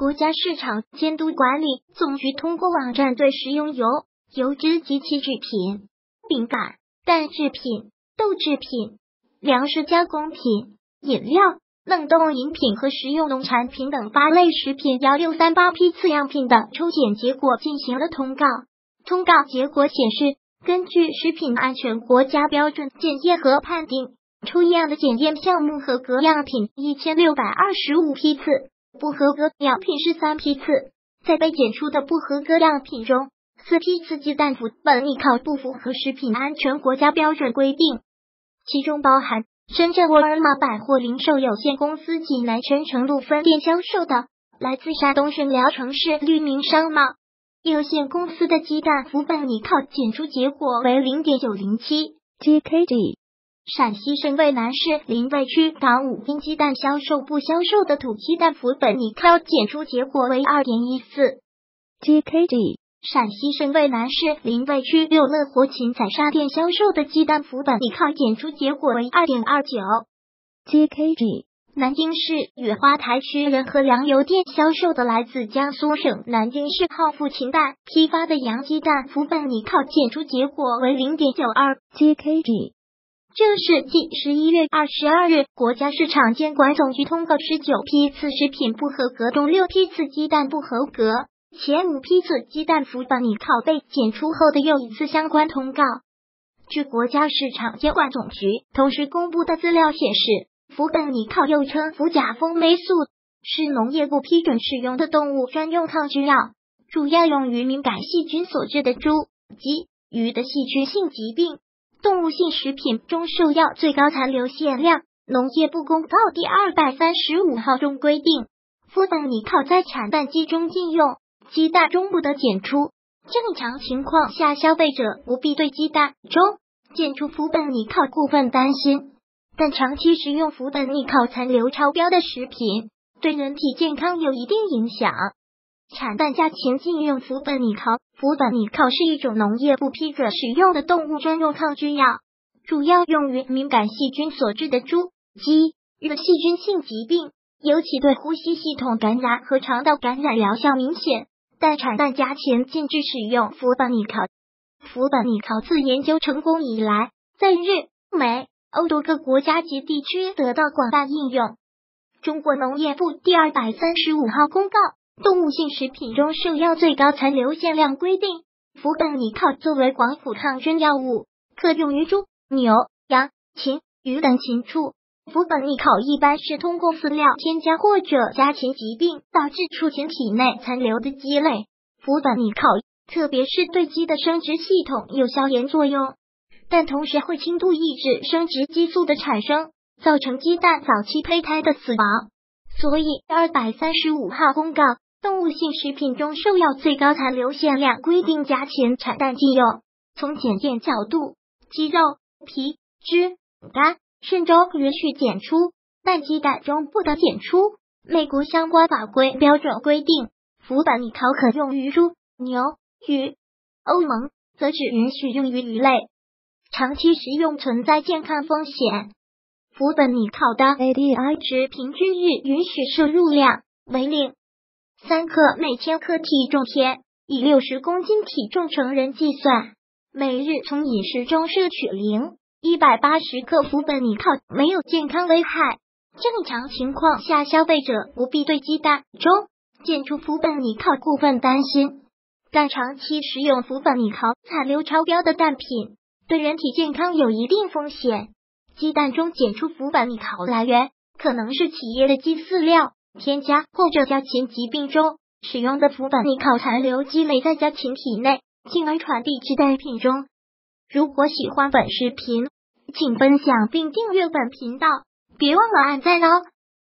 国家市场监督管理总局通过网站对食用油、油脂及其制品、饼干、蛋制品、豆制品、粮食加工品、饮料、冷冻饮品和食用农产品等八类食品幺六三八批次样品的抽检结果进行了通告。通告结果显示，根据食品安全国家标准检验和判定，抽样的检验项目合格样品一千六百二十五批次。不合格样品是三批次，在被检出的不合格样品中，四批次鸡蛋福本尼考不符合食品安全国家标准规定，其中包含深圳沃尔玛百货零售有限公司济南泉城路分店销售的来自山东省聊城市绿名商贸有限公司的鸡蛋福本尼考检出结果为零点九零七 GKG。陕西省渭南市临渭区党五斤鸡蛋销售部销售的土鸡蛋福本尼考检出结果为二点一四 GKG。陕西省渭南市临渭区六乐活禽宰杀店销售的鸡蛋福本尼考检出结果为二点二九 GKG。南京市雨花台区仁和粮油店销售的来自江苏省南京市浩富禽蛋批发的洋鸡蛋福本尼考检出结果为零点九二 GKG。这是继十一月二十二日，国家市场监管总局通告十九批次食品不合格中六批次鸡蛋不合格，前五批次鸡蛋氟苯尼考被检出后的又一次相关通告。据国家市场监管总局同时公布的资料显示，氟苯尼考又称氟甲风霉素，是农业部批准使用的动物专用抗菌药，主要用于敏感细菌所致的猪、鸡、鱼的细菌性疾病。动物性食品中兽药最高残留限量，农业部公告第二百三十五号中规定，福本尼考在产蛋鸡中禁用，鸡蛋中不得检出。正常情况下，消费者不必对鸡蛋中检出氟苯尼考过分担心，但长期食用氟苯尼考残留超标的食品，对人体健康有一定影响。产蛋家禽禁用氟苯尼考。氟苯尼考是一种农业部批准使用的动物专用抗菌药，主要用于敏感细菌所致的猪、鸡、鱼的细菌性疾病，尤其对呼吸系统感染和肠道感染疗效明显。但产蛋家前禁止使用氟苯尼考。氟苯尼考自研究成功以来，在日、美、欧多个国家及地区得到广泛应用。中国农业部第二百三十五号公告。动物性食品中兽药最高残留限量规定，氟苯尼考作为广谱抗菌药物，可用于猪、牛、羊、禽、鱼等禽畜。氟苯尼考一般是通过饲料添加或者家禽疾病导致畜禽体内残留的鸡类。氟苯尼考特别是对鸡的生殖系统有消炎作用，但同时会轻度抑制生殖激素的产生，造成鸡蛋早期胚胎的死亡。所以二百三十五号公告。动物性食品中兽药最高残留限量规定价钱产蛋禁用。从检验角度，鸡肉、皮、脂、肝、肾中允许检出，但鸡蛋中不得检出。美国相关法规标准规定，氟苯尼考可用于猪、牛、鱼；欧盟则只允许用于鱼类。长期食用存在健康风险。氟苯尼考的 ADI 值平均日允许摄入量为零。三克每千克体重天，以六十公斤体重成人计算，每日从饮食中摄取零一百八十克氟苯尼考，没有健康危害。正常情况下，消费者不必对鸡蛋中检出氟苯尼考过分担心。但长期食用氟苯尼考残留超标的蛋品，对人体健康有一定风险。鸡蛋中检出氟苯尼考来源可能是企业的鸡饲料。添加或者家禽疾病中使用的氟苯尼考残留积累在家禽体内，进而传递至蛋品中。如果喜欢本视频，请分享并订阅本频道，别忘了按赞哦。